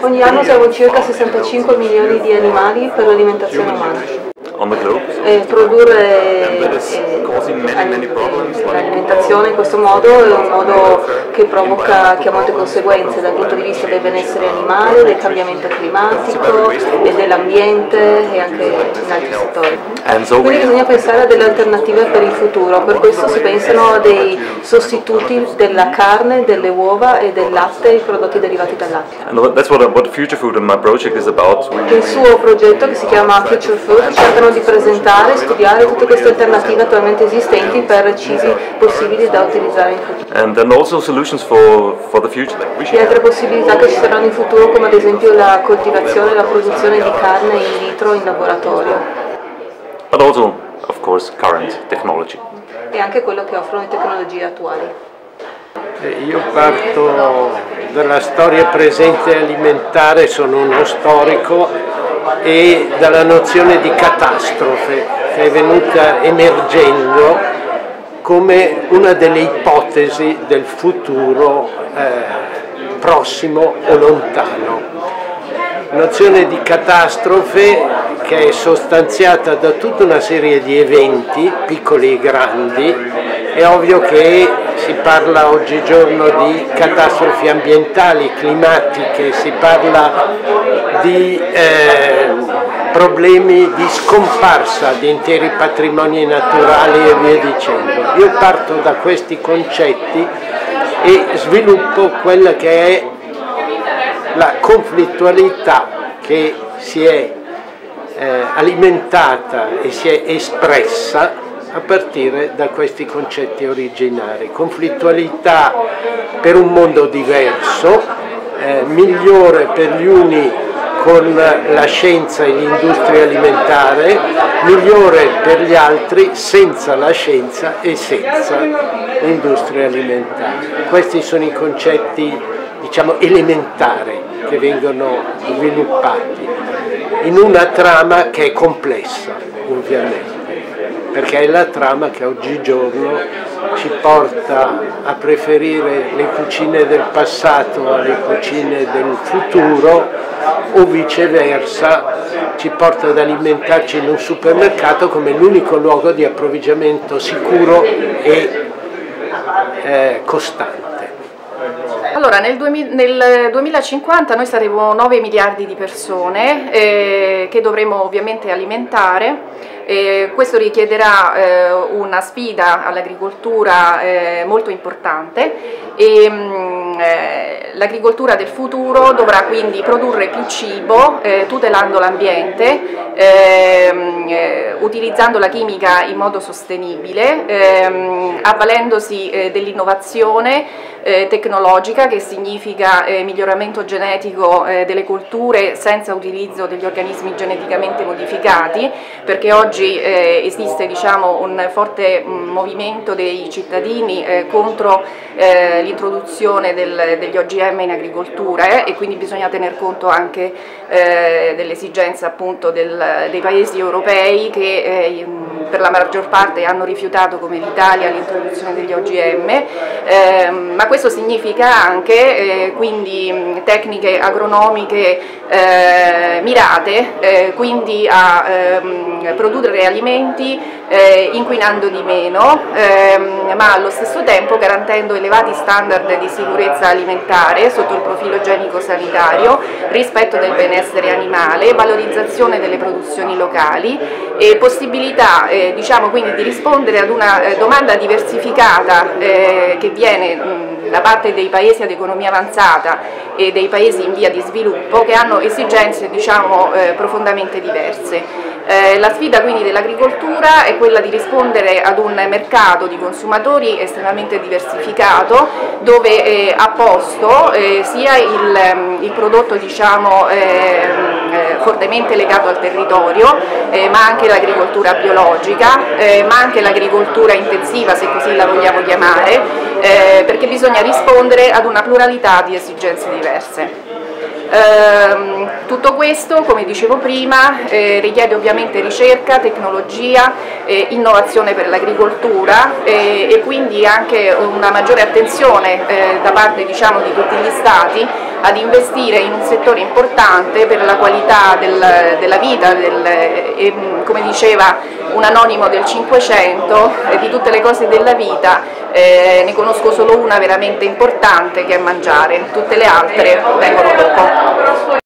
Ogni anno usiamo circa 65 milioni di animali per l'alimentazione umana. E produrre eh, l'alimentazione in questo modo è un modo che provoca, che ha molte conseguenze dal punto di vista del benessere animale, del cambiamento climatico e dell'ambiente e anche in altri settori. Quindi bisogna pensare a delle alternative per il futuro, per questo si pensano a dei sostituti della carne, delle uova e del latte i prodotti derivati dal latte. Il suo progetto che si chiama Future Food cercano di presentare e studiare tutte queste alternative attualmente esistenti per cibi possibili da utilizzare in futuro. and then also solutions for for the future. Like we E altre possibilità che ci saranno in futuro come ad esempio la coltivazione e la produzione di carne in vitro in laboratorio but also of course current technology. e anche quello che offrono le tecnologie attuali. Eh, Io parto dalla storia presente alimentare, sono uno storico, e dalla nozione di catastrofe che è venuta emergendo come una delle ipotesi del futuro eh, prossimo o lontano. Nozione di catastrofe che è sostanziata da tutta una serie di eventi, piccoli e grandi, è ovvio che si parla oggigiorno di catastrofi ambientali, climatiche, si parla di eh, problemi di scomparsa di interi patrimoni naturali e via dicendo. Io parto da questi concetti e sviluppo quella che è la conflittualità che si è eh, alimentata e si è espressa a partire da questi concetti originari. Conflittualità per un mondo diverso, eh, migliore per gli uni con la scienza e l'industria alimentare, migliore per gli altri senza la scienza e senza l'industria alimentare. Questi sono i concetti diciamo elementari che vengono sviluppati in una trama che è complessa, ovviamente, perché è la trama che oggigiorno ci porta a preferire le cucine del passato alle cucine del futuro o viceversa ci porta ad alimentarci in un supermercato come l'unico luogo di approvvigionamento sicuro e eh, costante. Allora, nel, 2000 nel 2050 noi saremo 9 miliardi di persone eh, che dovremo ovviamente alimentare. Eh, questo richiederà eh, una sfida all'agricoltura eh, molto importante e mh, eh, l'agricoltura del futuro dovrà quindi produrre più cibo eh, tutelando l'ambiente, ehm, eh, utilizzando la chimica in modo sostenibile, ehm, avvalendosi eh, dell'innovazione eh, tecnologica che significa eh, miglioramento genetico eh, delle colture senza utilizzo degli organismi geneticamente modificati, perché oggi eh, esiste diciamo, un forte mh, movimento dei cittadini eh, contro eh, l'introduzione del- degli OGM in agricoltura eh, e quindi bisogna tener conto anche eh, delle esigenze appunto del- dei paesi europei che eh, per la maggior parte hanno rifiutato come l'Italia l'introduzione degli OGM, ehm, ma questo significa anche eh, quindi tecniche agronomiche eh, mirate, eh, quindi a ehm, produrre alimenti eh, inquinando di meno, ehm, ma allo stesso tempo garantendo elevati standard di sicurezza alimentare sotto il profilo igienico-sanitario, rispetto del benessere animale, valorizzazione delle produzioni locali e possibilità eh, diciamo, quindi di rispondere ad una eh, domanda diversificata eh, che viene mh, da parte dei paesi ad economia avanzata e dei paesi in via di sviluppo che hanno esigenze diciamo, eh, profondamente diverse. Eh, la sfida quindi dell'agricoltura è quella di rispondere ad un mercato di consumatori estremamente diversificato dove eh, posto eh, sia il, ehm, il prodotto diciamo, ehm, eh, fortemente legato al territorio eh, ma anche l'agricoltura biologica, eh, ma anche l'agricoltura intensiva se così la vogliamo chiamare, eh, perché bisogna rispondere ad una pluralità di esigenze diverse. Ehm, tutto questo, come dicevo prima, eh, richiede ovviamente ricerca, tecnologia, innovazione per l'agricoltura eh, e quindi anche una maggiore attenzione eh, da parte diciamo, di tutti gli Stati ad investire in un settore importante per la qualità del, della vita, del, e, come diceva un anonimo del Cinquecento, di tutte le cose della vita, eh, ne conosco solo una veramente importante che è mangiare, tutte le altre vengono dopo.